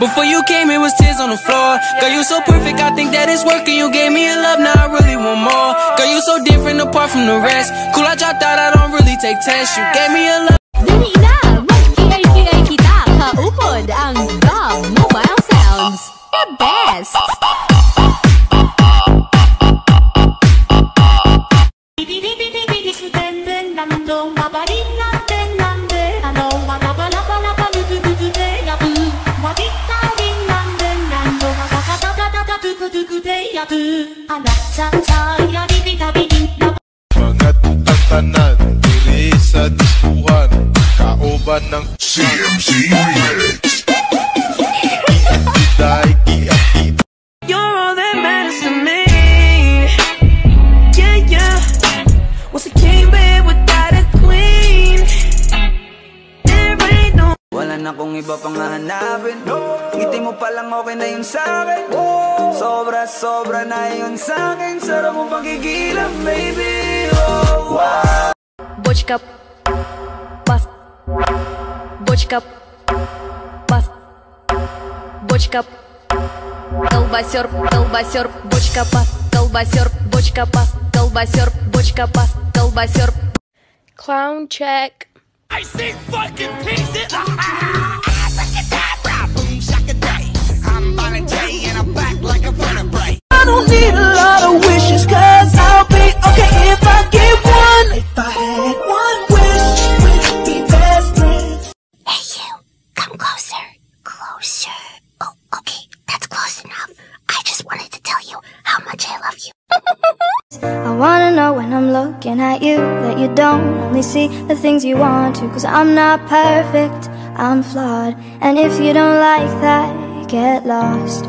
Before you came, it was tears on the floor. Girl, you so perfect, I think that it's working. You gave me a love, now I really want more. Girl, you so different apart from the rest. Cool, I dropped out, I don't really take tests. You gave me a love. Mag-kiay-kiay ang Mobile Sounds. The best! 두구두구대야구 하나차 차야리 비타비니 Mga tutanan, diri sa diskuhan Kaoban ng CMC Remix Kita'y kiakit You're all me. Yeah, yeah. Was a king, babe, without a queen There ain't Wala na kong iba pang hahanapin. no. Ngiti mo palang okay na yun sa'kin Sobra, sobra na yun sa'kin Sarap mo pagigilan, baby oh, wow. Бочка, пас, бочка, пас, бочка, колбасер, колбасер, бочка, пас, колбасер, бочка, пас, колбасер, бочка, пас, колбасер. Clown check. I see fucking pieces. I I wanna know when I'm looking at you that you don't only see the things you want to. Cause I'm not perfect, I'm flawed. And if you don't like that, get lost.